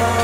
love.